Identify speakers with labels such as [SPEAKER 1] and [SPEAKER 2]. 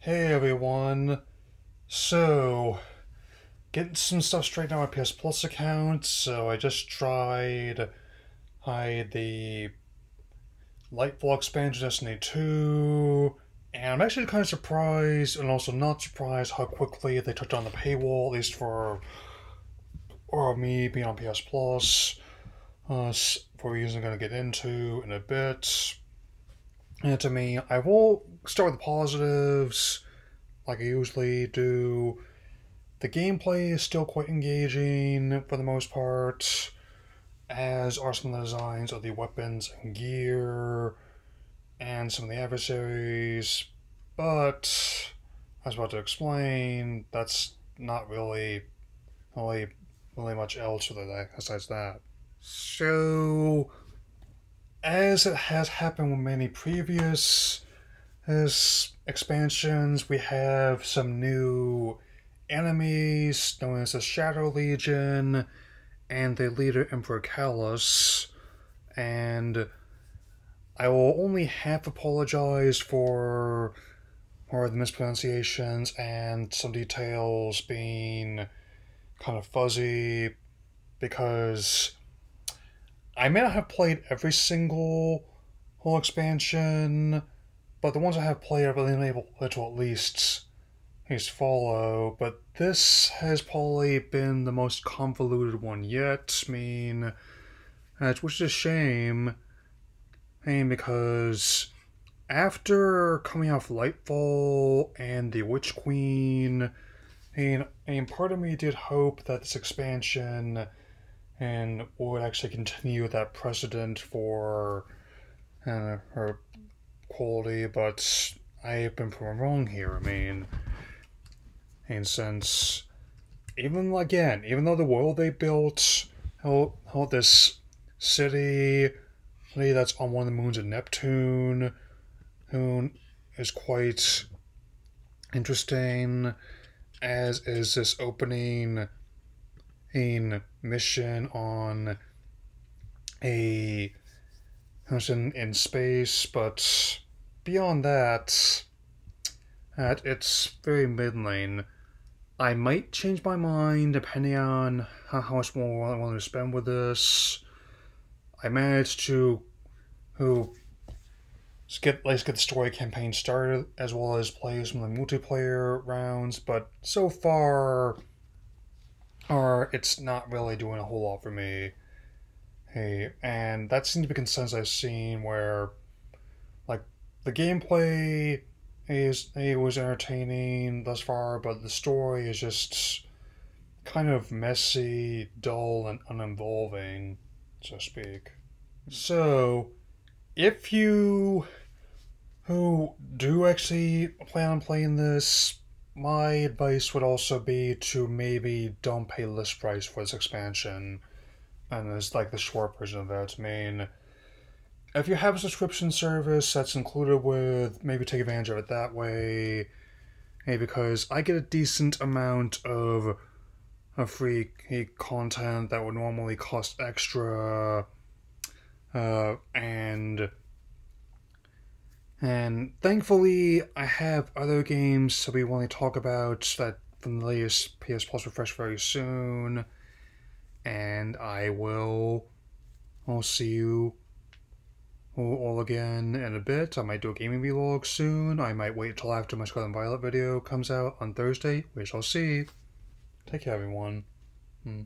[SPEAKER 1] Hey everyone. So, getting some stuff straight out my PS Plus account. So I just tried hide the Lightfall expansion Destiny 2. And I'm actually kind of surprised and also not surprised how quickly they took down the paywall, at least for or me being on PS Plus. Uh, reasons I'm going to get into in a bit. And to me, I will start with the positives, like I usually do. The gameplay is still quite engaging for the most part, as are some of the designs of the weapons and gear, and some of the adversaries. But, I was about to explain, that's not really, really, really much else with that besides that. So, as it has happened with many previous expansions, we have some new enemies known as the Shadow Legion and the leader Emperor Calus. And I will only half apologize for more the mispronunciations and some details being kind of fuzzy because I may not have played every single whole expansion, but the ones I have played I've been able to at least least follow. But this has probably been the most convoluted one yet. I mean, which is a shame. I mean, because after coming off Lightfall and the Witch Queen, I mean, part of me did hope that this expansion and would actually continue that precedent for uh, her quality, but I have been proven wrong here. I mean, and since even again, even though the world they built, how, how this city, that's on one of the moons of Neptune, who is quite interesting, as is this opening a mission on a mission in space, but beyond that, at it's very mid lane, I might change my mind depending on how, how much more I want to spend with this. I managed to who get let's get the story campaign started as well as play some of the multiplayer rounds, but so far or it's not really doing a whole lot for me. Hey, and that seems to be consensus I've seen where, like, the gameplay is it was entertaining thus far, but the story is just kind of messy, dull, and uninvolving, so to speak. So, if you who do actually plan on playing this, my advice would also be to maybe don't pay list price for this expansion. And it's like the short version of that. I mean, if you have a subscription service that's included with, maybe take advantage of it that way. Hey, because I get a decent amount of, of free content that would normally cost extra. Uh, and and thankfully, I have other games that we want to talk about that from the latest PS Plus refresh very soon. And I will I'll see you all again in a bit. I might do a gaming vlog soon. I might wait till after my Scarlet and Violet video comes out on Thursday. We shall see. Take care, everyone. Hmm.